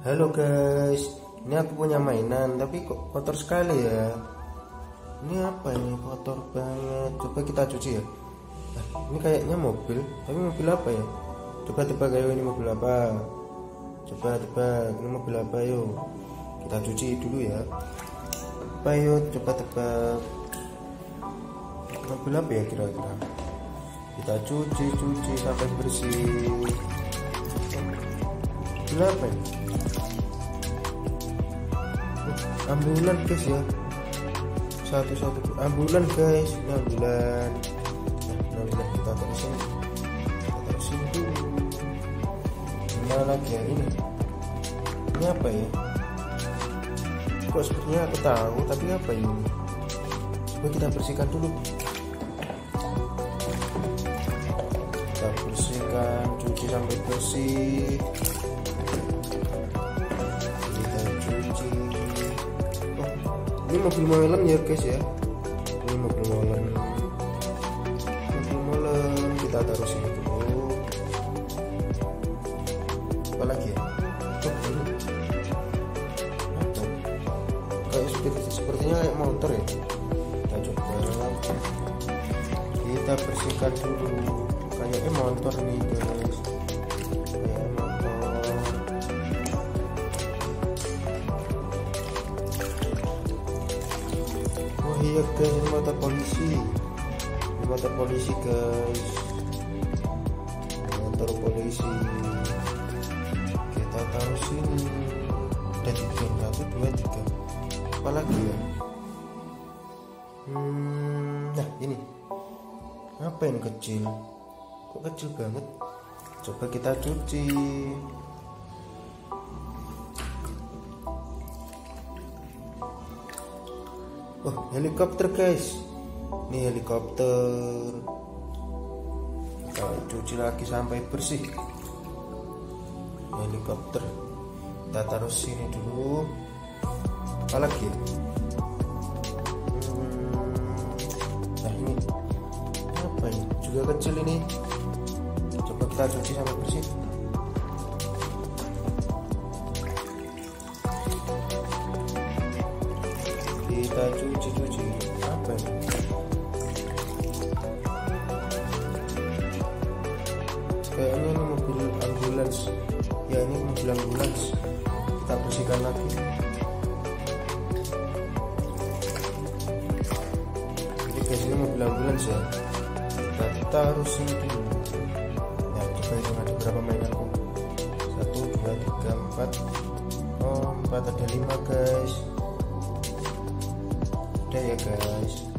Halo guys, ini aku punya mainan tapi kok kotor sekali ya. Ini apa ini kotor banget. Coba kita cuci ya. Eh, ini kayaknya mobil, tapi mobil apa ya? Coba tebak ayo ini mobil apa? Coba tebak ini mobil apa yuk? Kita cuci dulu ya. Apa yuk? Coba tebak. Mobil apa ya kira-kira? Kita cuci cuci sampai bersih. Mobil apa ya? ambulan guys ya satu satu ambulan guys ambulan nah, kita terusin kita terusin dulu. Mana lagi ya ini? Ini apa ya? Kok sepertinya aku tahu tapi apa ini? Coba kita bersihkan dulu cuci. Sampai bersih ini mobil molen ya guys ya? Ini mobil molen. Mobil molen kita taruh sini dulu. Apa lagi ya? Oh, ini kayak seperti sepertinya kayak motor ya? Kita coba. Kita bersihkan dulu. Kayaknya motor nih guys Guys, ini motor polisi. Motor polisi guys. Motor polisi. Kita taruh sini. Ada tiga, satu, dua, tiga. Apa lagi ya? Hmm, nah ini. Apa yang kecil? Kok kecil banget? Coba kita cuci. Oh, helikopter guys. Ini helikopter. Kita cuci lagi sampai bersih. Helikopter. Kita taruh sini dulu. Apa lagi ya? Hmm, nah ini apa ini? Juga kecil ini. Coba kita cuci sampai bersih. Kita cuci-cuci apa ini? kayaknya ini mobil ambulans ya. Ini mobil ambulans kita bersihkan lagi jadi ini mobil ambulans ya. Kita taruh sini ya coba hitung ada berapa mainanku satu dua tiga empat. Oh empat ada lima guys udah ya guys